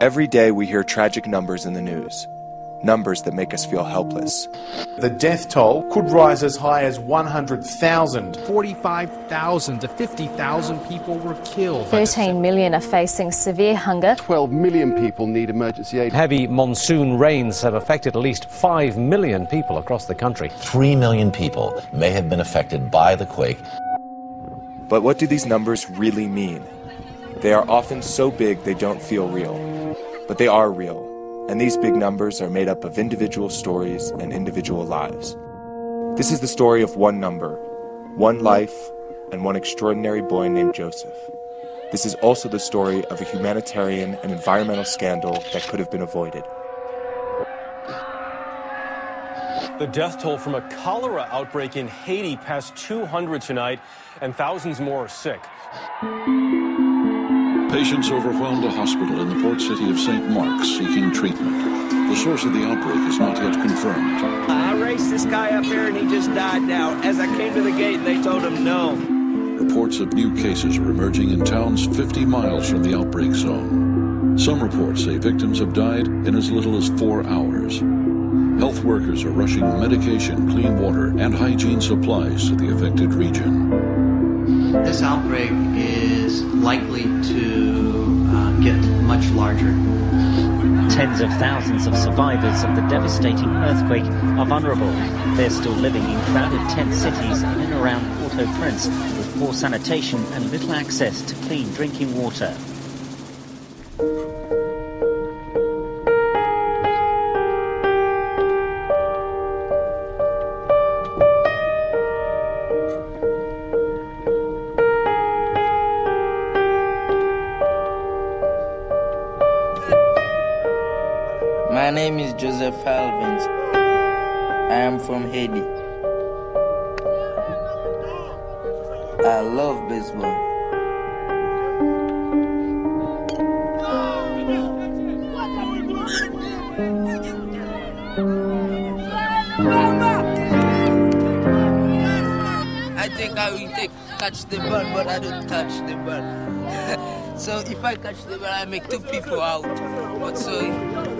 Every day we hear tragic numbers in the news, numbers that make us feel helpless. The death toll could rise as high as 100,000. 45,000 to 50,000 people were killed. 13 million are facing severe hunger. 12 million people need emergency aid. Heavy monsoon rains have affected at least 5 million people across the country. 3 million people may have been affected by the quake. But what do these numbers really mean? They are often so big they don't feel real. But they are real, and these big numbers are made up of individual stories and individual lives. This is the story of one number, one life, and one extraordinary boy named Joseph. This is also the story of a humanitarian and environmental scandal that could have been avoided. The death toll from a cholera outbreak in Haiti passed 200 tonight, and thousands more are sick. Patients overwhelmed a hospital in the port city of St. Mark's seeking treatment. The source of the outbreak is not yet confirmed. I raced this guy up here and he just died now. As I came to the gate, they told him no. Reports of new cases are emerging in towns 50 miles from the outbreak zone. Some reports say victims have died in as little as four hours. Health workers are rushing medication, clean water, and hygiene supplies to the affected region. This outbreak is likely to uh, get much larger. Tens of thousands of survivors of the devastating earthquake are vulnerable. They're still living in crowded tent cities in and around Port-au-Prince with poor sanitation and little access to clean drinking water. My name is Joseph Alvins. I am from Haiti. I love baseball. I think I will take, catch the ball, but I don't catch the ball. so if I catch the ball, I make two people out. But so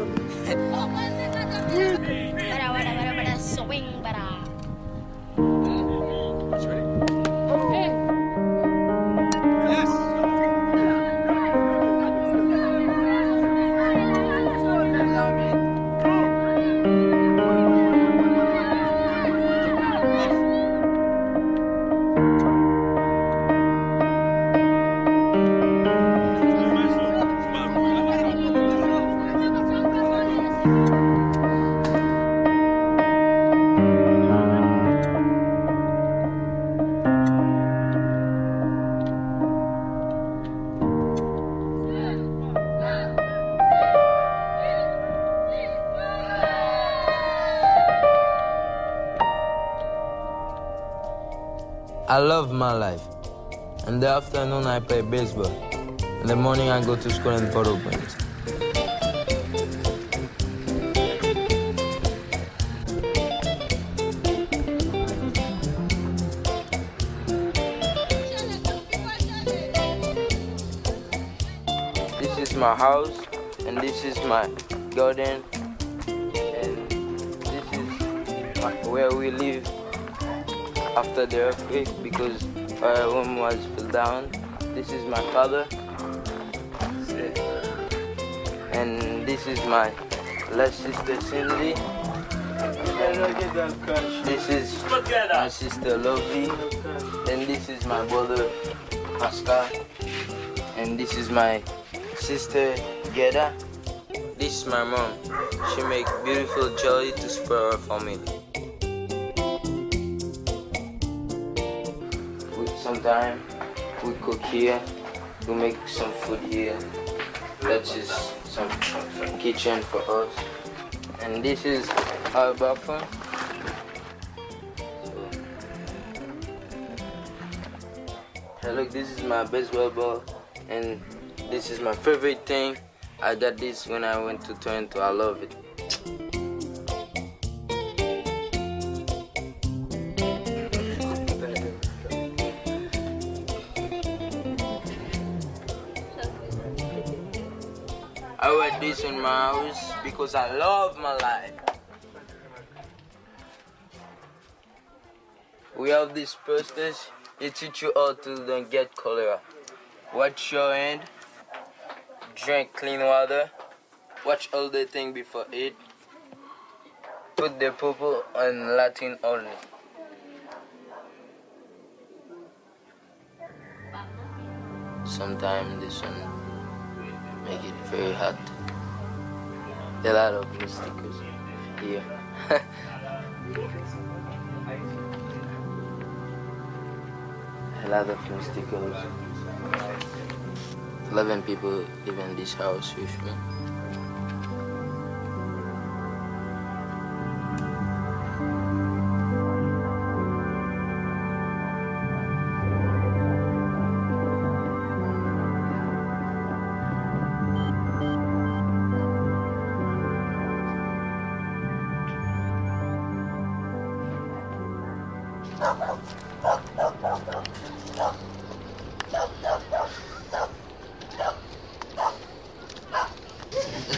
I love my life. In the afternoon, I play baseball. In the morning, I go to school in Port-au-Prince. This is my house, and this is my garden, and this is where we live after the earthquake because our home was fell down. This is my father, and this is my last sister Cindy. This is my sister Lovey, and this is my brother Pascal, and this is my sister Geda. This is my mom. She make beautiful jelly to spare her family. Sometimes we cook here, we make some food here. That's just some kitchen for us. And this is our bathroom. Hey, look, this is my baseball ball, and this is my favorite thing. I got this when I went to Toronto. I love it. I wear this in my house because I love my life. We have these posters. It teach you how to don't get cholera. Wash your hand. Drink clean water. Watch all the thing before eat. Put the purple on Latin only. Sometimes the sun make it very hot. A lot of mosquitoes here. A lot of mosquitoes. Eleven people live in this house with me. That's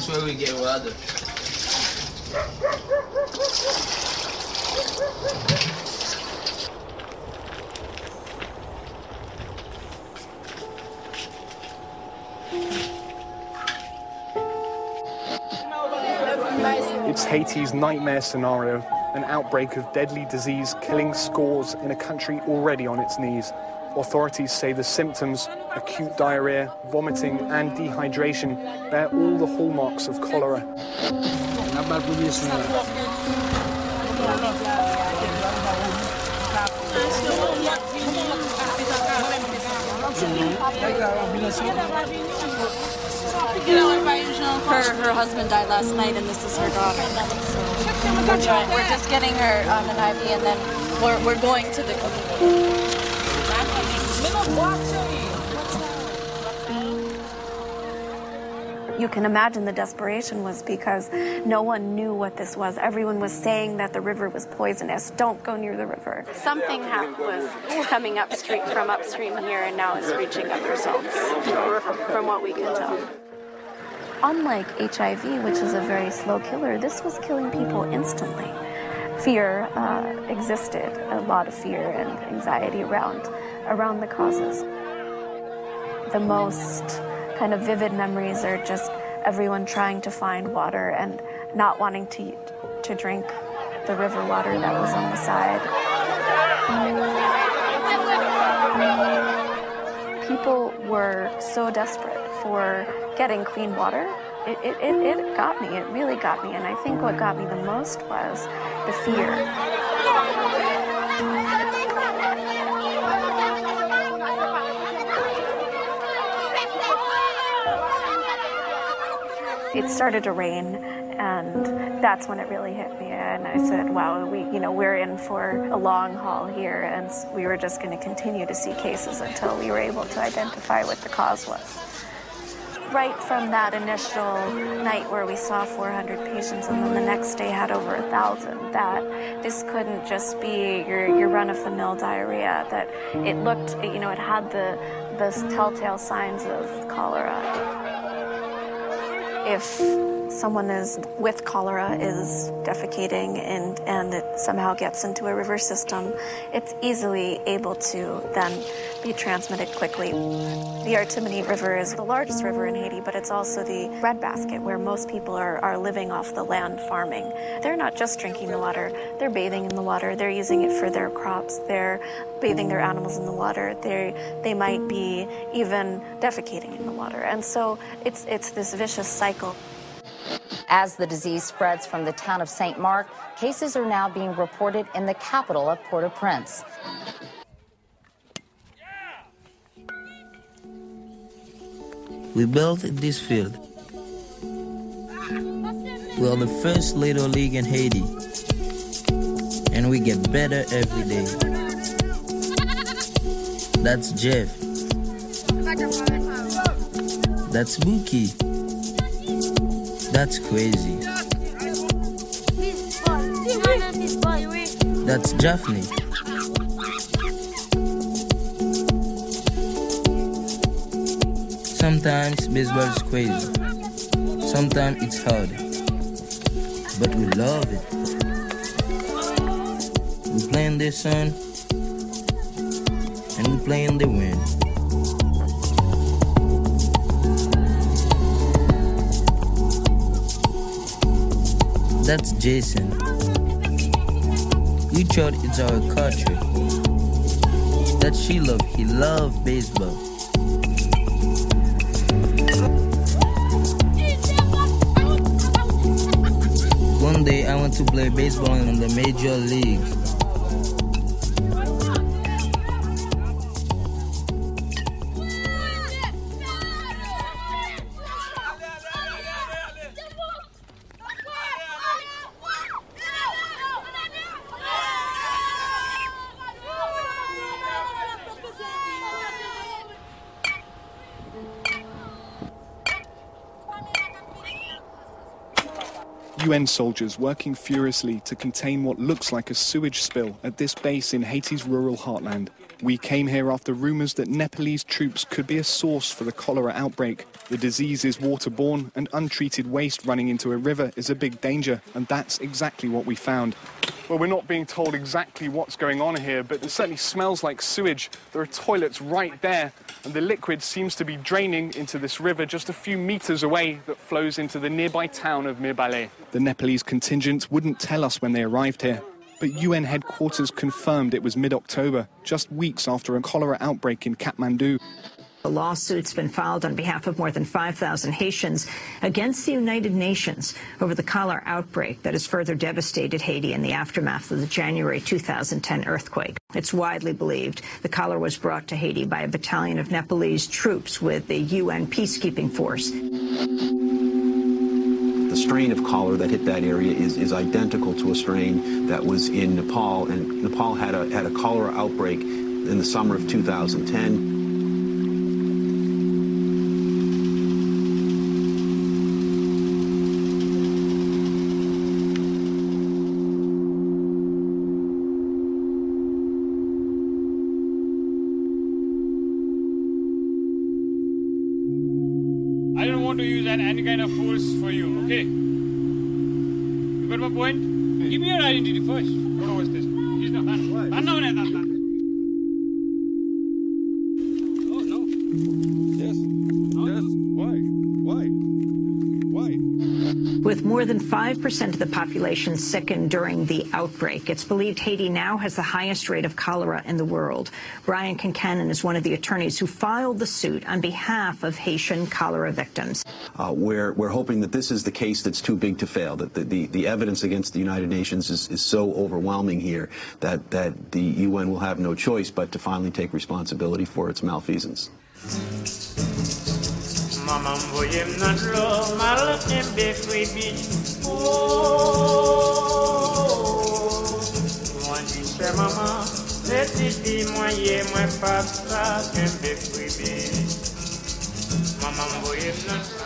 where we get water. It's Haiti's nightmare scenario an outbreak of deadly disease killing scores in a country already on its knees. Authorities say the symptoms, acute diarrhea, vomiting, and dehydration, bear all the hallmarks of cholera. Her, her husband died last night, and this is her daughter. So we're, trying, we're just getting her on an IV, and then we're, we're going to the You can imagine the desperation was because no one knew what this was. Everyone was saying that the river was poisonous. Don't go near the river. Something was coming upstream from upstream here, and now it's reaching other zones, from what we can tell. Unlike HIV, which is a very slow killer, this was killing people instantly. Fear uh, existed, a lot of fear and anxiety around around the causes. The most kind of vivid memories are just everyone trying to find water and not wanting to to drink the river water that was on the side. People were so desperate for getting clean water. It, it, it, it got me. It really got me. And I think what got me the most was the fear. it started to rain and that's when it really hit me and i said wow we you know we're in for a long haul here and we were just going to continue to see cases until we were able to identify what the cause was right from that initial night where we saw 400 patients and then the next day had over a thousand that this couldn't just be your, your run-of-the-mill diarrhea that it looked you know it had the the telltale signs of cholera. If someone is with cholera is defecating and, and it somehow gets into a river system, it's easily able to then be transmitted quickly. The Artibonite River is the largest river in Haiti, but it's also the breadbasket where most people are, are living off the land farming. They're not just drinking the water, they're bathing in the water, they're using it for their crops, they're bathing their animals in the water, they they might be even defecating in the water. And so it's it's this vicious cycle. As the disease spreads from the town of St. Mark, cases are now being reported in the capital of Port au Prince. We built this field. We are the first little league in Haiti. And we get better every day. That's Jeff. That's Mookie. That's crazy. That's Jaffney. Sometimes baseball is crazy. Sometimes it's hard, but we love it. We play in the sun and we play in the wind. That's Jason. We thought it's our country. That she love, he love baseball. One day I want to play baseball in the major league. UN soldiers working furiously to contain what looks like a sewage spill at this base in Haiti's rural heartland. We came here after rumours that Nepalese troops could be a source for the cholera outbreak. The disease is waterborne, and untreated waste running into a river is a big danger, and that's exactly what we found. Well, we're not being told exactly what's going on here, but it certainly smells like sewage. There are toilets right there, and the liquid seems to be draining into this river just a few meters away that flows into the nearby town of Mirebalais. The Nepalese contingent wouldn't tell us when they arrived here, but UN headquarters confirmed it was mid October, just weeks after a cholera outbreak in Kathmandu. A lawsuit's been filed on behalf of more than 5,000 Haitians against the United Nations over the cholera outbreak that has further devastated Haiti in the aftermath of the January 2010 earthquake. It's widely believed the cholera was brought to Haiti by a battalion of Nepalese troops with the UN peacekeeping force. The strain of cholera that hit that area is, is identical to a strain that was in Nepal, and Nepal had a, had a cholera outbreak in the summer of 2010. 5% of the population sickened during the outbreak, it's believed Haiti now has the highest rate of cholera in the world. Brian Concannon is one of the attorneys who filed the suit on behalf of Haitian cholera victims. Uh, we're, we're hoping that this is the case that's too big to fail, that the, the, the evidence against the United Nations is, is so overwhelming here that, that the UN will have no choice but to finally take responsibility for its malfeasance. Mama mboye mnadlo mal kembe kwibi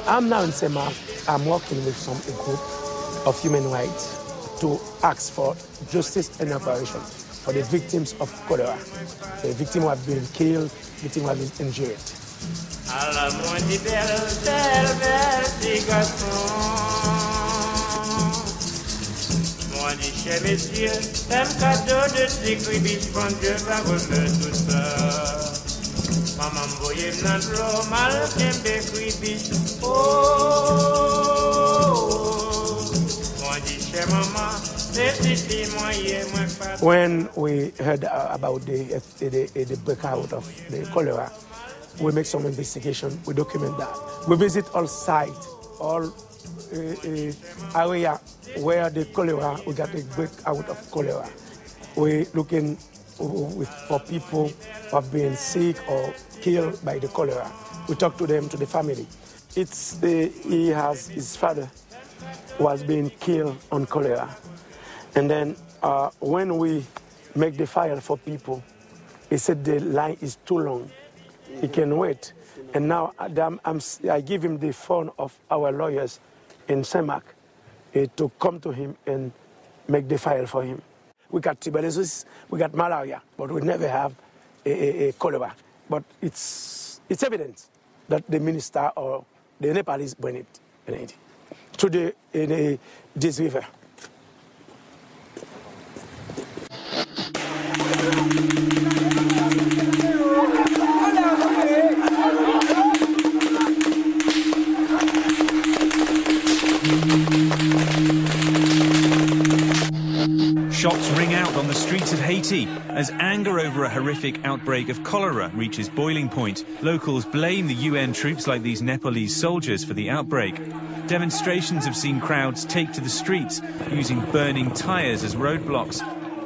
I'm now in Semak. I'm working with some a group of human rights to ask for justice and reparations for the victims of cholera. The victims who have been killed, victims who have been injured. Moi chers messieurs, un cadeau de sécurité, bon Dieu va tout. Maman nan l'eau, mal kribi. Oh, moi chers maman. When we heard uh, about the, the, the breakout of the cholera, we make some investigation, we document that. We visit all sites, all area where the cholera, we got a break out of cholera. We're looking for people who have been sick or killed by the cholera. We talk to them, to the family. It's the, he has his father was being killed on cholera, and then uh, when we make the file for people, he said the line is too long. He can wait. And now I'm, I'm, i give him the phone of our lawyers in Semak uh, to come to him and make the file for him. We got tuberculosis, we got malaria, but we never have a, a, a cholera. But it's, it's evident that the MINUSTAH or the Nepalese bring it Haiti, to the, in the, this river. On the streets of Haiti as anger over a horrific outbreak of cholera reaches boiling point. Locals blame the UN troops like these Nepalese soldiers for the outbreak. Demonstrations have seen crowds take to the streets, using burning tires as roadblocks.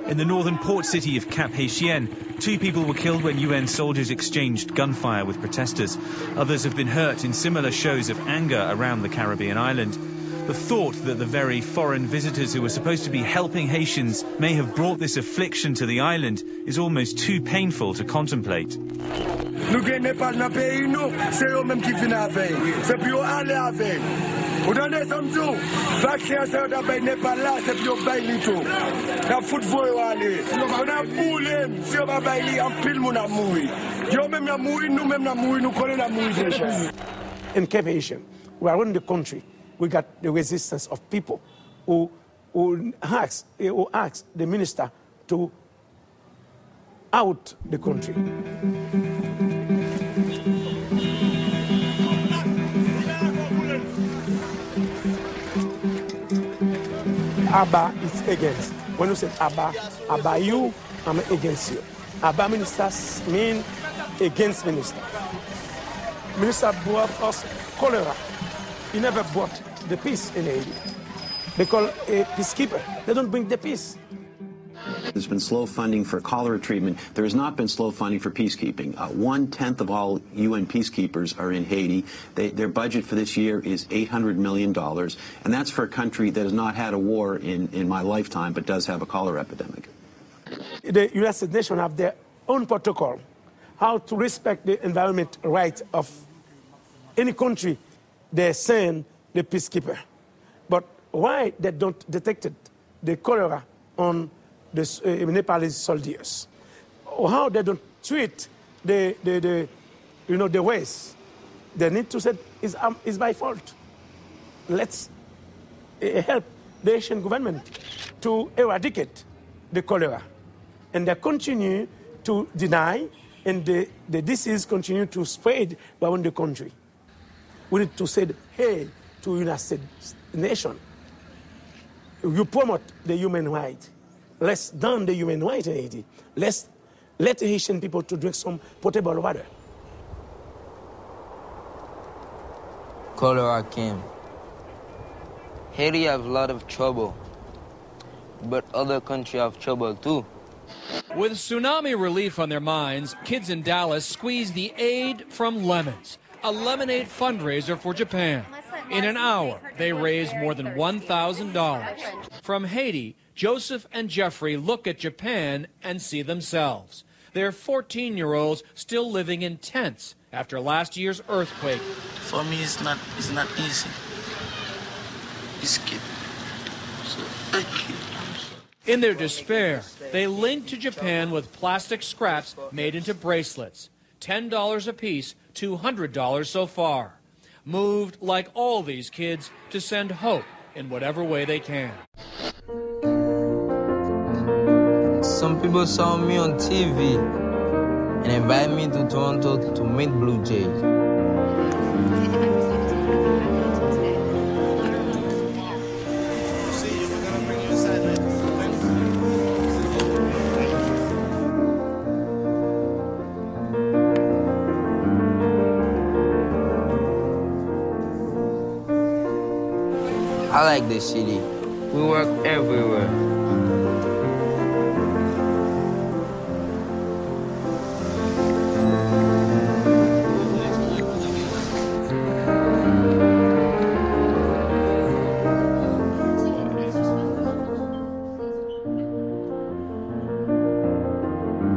In the northern port city of Cap Haitien, two people were killed when UN soldiers exchanged gunfire with protesters. Others have been hurt in similar shows of anger around the Caribbean island. The thought that the very foreign visitors who were supposed to be helping Haitians may have brought this affliction to the island is almost too painful to contemplate. Nou gen Nepal nan peyi nou, se yo menm ki vin avey. Se pi yo ale avey. Ou dan de samzou, vaksin se yo da bay Nepal la, se pi yo bay li tou. Na fout yo ale. Yo nan moule, se yo ba bay li, an pil moun nan moui. Yo menm nan moui, nou menm nan moui, nou konen nan moui deja. In Cap Haitien, we are in the country. We got the resistance of people who, who ask, who ask the MINUSTAH to out the country. Abba is against. When you say Abba, Abba you, I'm against you. Abba ministers mean against MINUSTAH. MINUSTAH brought us cholera. He never brought the peace in Haiti. They call a peacekeeper. They don't bring the peace. There's been slow funding for cholera treatment. There has not been slow funding for peacekeeping. Uh, one tenth of all UN peacekeepers are in Haiti. They, their budget for this year is $800 million, and that's for a country that has not had a war in, in my lifetime, but does have a cholera epidemic. The United Nations have their own protocol how to respect the environment rights of any country they send the peacekeeper. But why they don't detect the cholera on the uh, Nepalese soldiers? Or how they don't treat the, the, the you know, the waste? They need to say, it's, um, it's my fault. Let's uh, help the Haitian government to eradicate the cholera. And they continue to deny, and the, the disease continue to spread around the country. We need to say, hey, to United Nations, you promote the human right. Let's down the human right in Haiti. Let's let the Haitian people to drink some potable water. Cholera came. Haiti have a lot of trouble, but other countries have trouble too. With tsunami relief on their minds, kids in Dallas squeeze the aid from lemons, a lemonade fundraiser for Japan. In an hour, they raised more than $1,000. From Haiti, Joseph and Jeffrey look at Japan and see themselves. They're 14 year olds still living in tents after last year's earthquake. For me, it's not, it's not easy. It's good. So, thank you. In their despair, they link to Japan with plastic scraps made into bracelets. $10 a piece, $200 so far. Moved, like all these kids, to send hope in whatever way they can. Some people saw me on TV and invited me to Toronto to meet Blue Jays. I like this city. We work everywhere.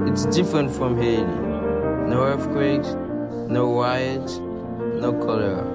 It's different from Haiti. No earthquakes, no riots, no cholera.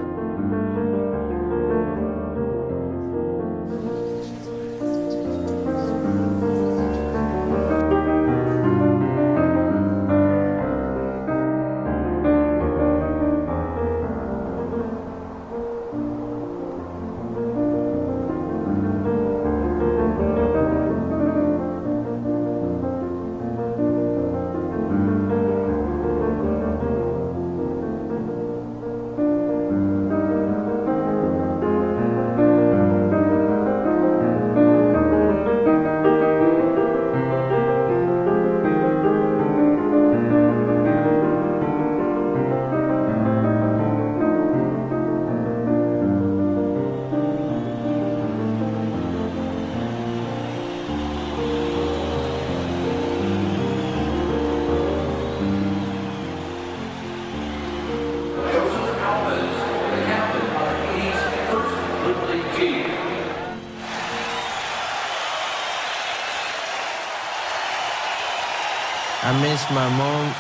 Miss my mom,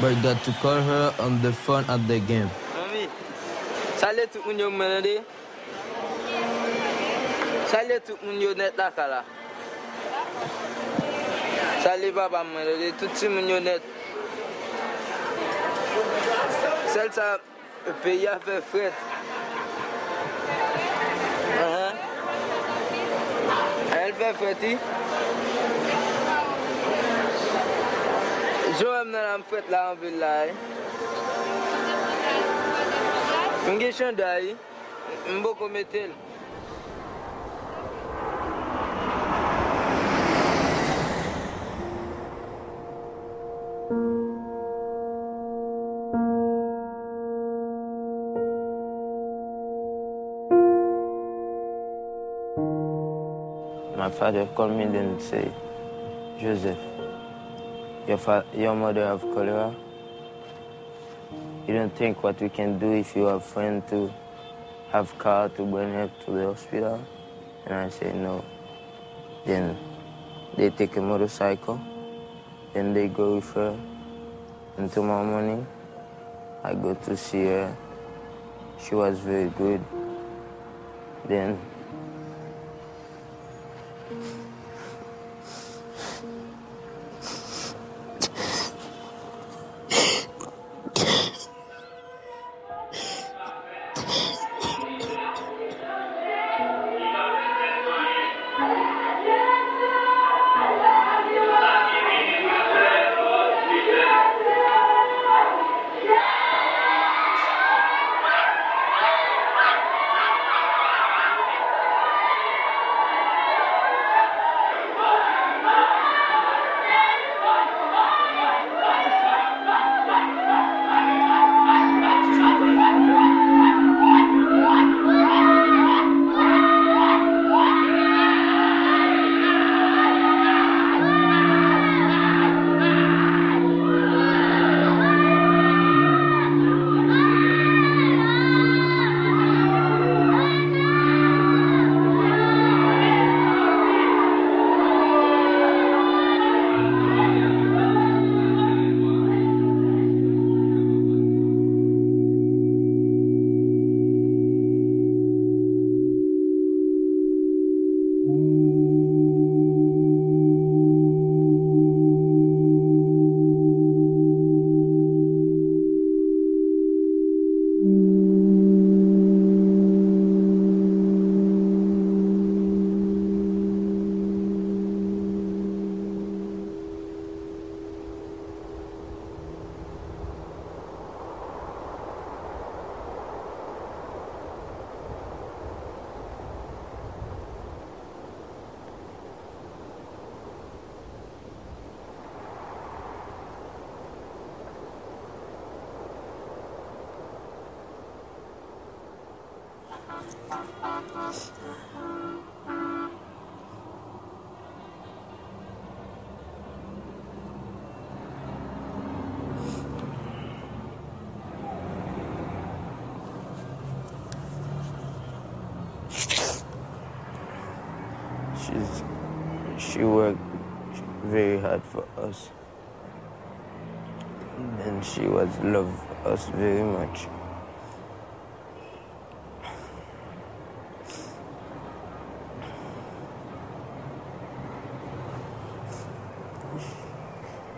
but got to call her on the phone at the game. Mami, salye tout moun yo menede. Salye tout moun yo net la kala. Salye papa menede, tout si moun yo net. Sel sa peyi a fe fret. Uh-huh. El fe Jom nan am fwet la an vil la eh? e. Mge chanday, eh? mbo kometel. My father called me then say, Joseph. Your, fa- your mother have cholera. You don't think what we can do if you have friend to have car to bring her to the hospital? And I say no. Then they take a motorcycle, then they go with her. And tomorrow morning, I go to see her. She was very good. Then She's she worked very hard for us. And she was love us very much.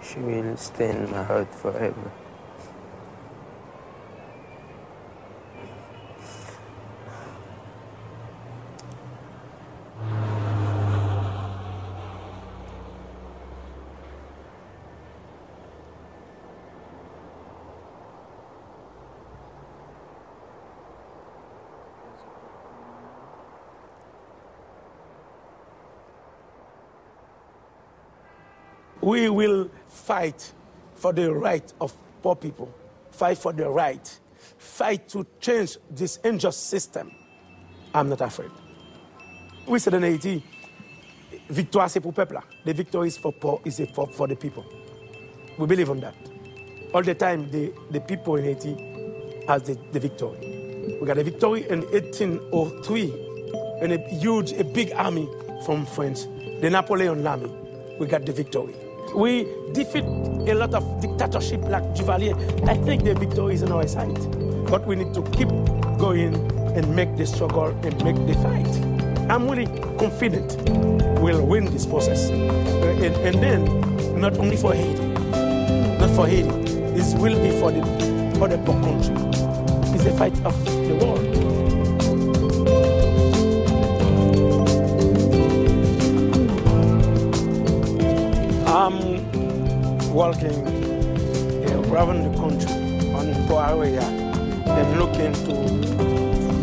She will stay in my heart forever. We will fight for the right of poor people, fight for the right, fight to change this unjust system. I'm not afraid. We said in Haiti, victoire c'est pour peuple. The victory is for poor, is for, for the people. We believe in that. All the time, the, the people in Haiti has the, the victory. We got a victory in 1803 and a huge, a big army from France, the Napoleon army. We got the victory. We defeat a lot of dictatorship like Duvalier, I think the victory is on our side. But we need to keep going and make the struggle and make the fight. I'm really confident we'll win this process. Uh, and, and then, not only for Haiti, not for Haiti, this will be for the other poor country. It's a fight of the world. Walking uh, around the country on poor area and looking to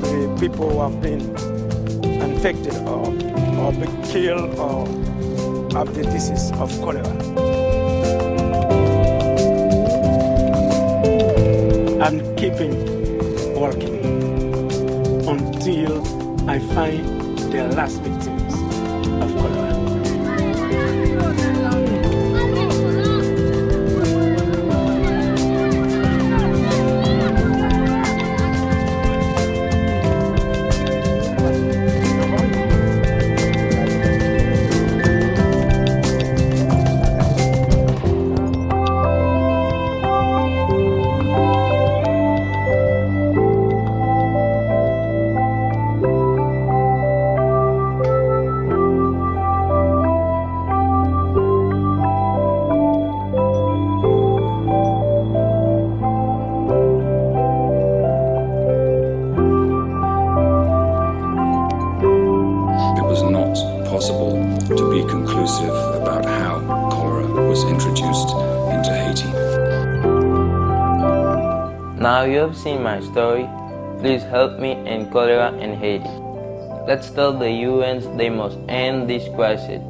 the people who have been infected or, or been killed or have the disease of cholera. I'm keeping working until I find the last victims Seen my story. Please help me end cholera in Haiti. Let's tell the UNs they must end this crisis.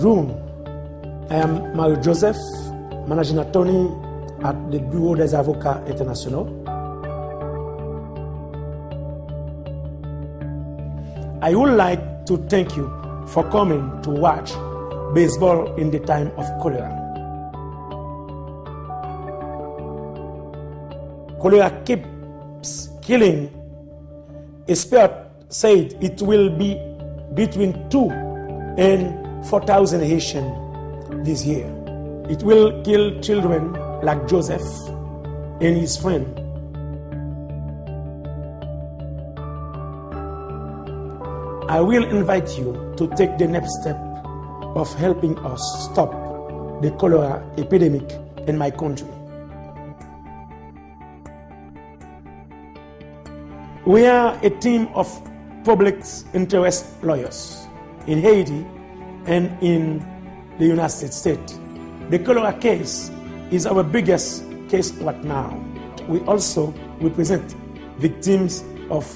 Bonjour. I am Mario Joseph, managing attorney at the Bureau des Avocats Internationaux. I would like to thank you for coming to watch baseball in the time of cholera. Cholera keeps killing. A expert said it will be between two and 4,000 Haitians this year. It will kill children like Joseph and his friend. I will invite you to take the next step of helping us stop the cholera epidemic in my country. We are a team of public interest lawyers in Haiti and in the United States. The cholera case is our biggest case right now. We also represent victims of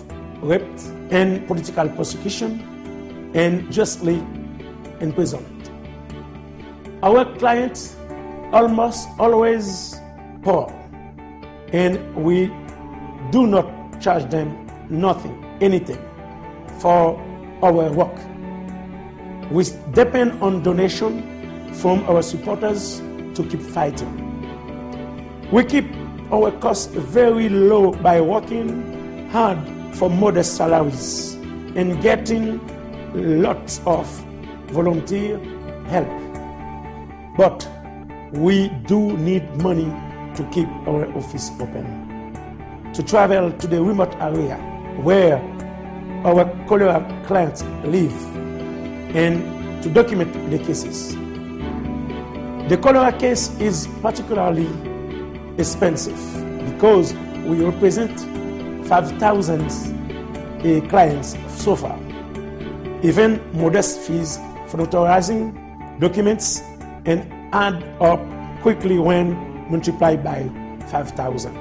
rape and political persecution and justly imprisonment. Our clients almost always poor and we do not charge them nothing, anything for our work. We depend on donation from our supporters to keep fighting. We keep our costs very low by working hard for modest salaries and getting lots of volunteer help. But we do need money to keep our office open. To travel to the remote area where our cholera clients live and to document the cases. The cholera case is particularly expensive because we represent 5,000 uh, clients so far. Even modest fees for notarizing documents and add up quickly when multiplied by 5,000.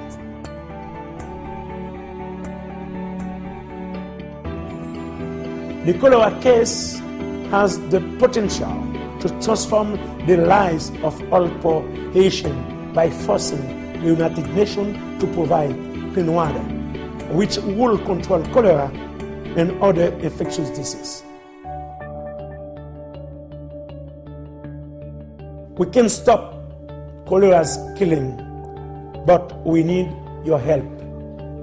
The cholera case has the potential to transform the lives of all poor Haitians by forcing the United Nations to provide clean water, which will control cholera and other infectious diseases. We can stop cholera's killing, but we need your help,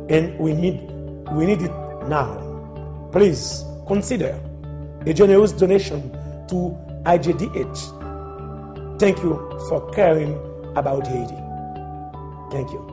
and we need we need it now. Please consider a generous donation to IJDH. Thank you for caring about Haiti. Thank you.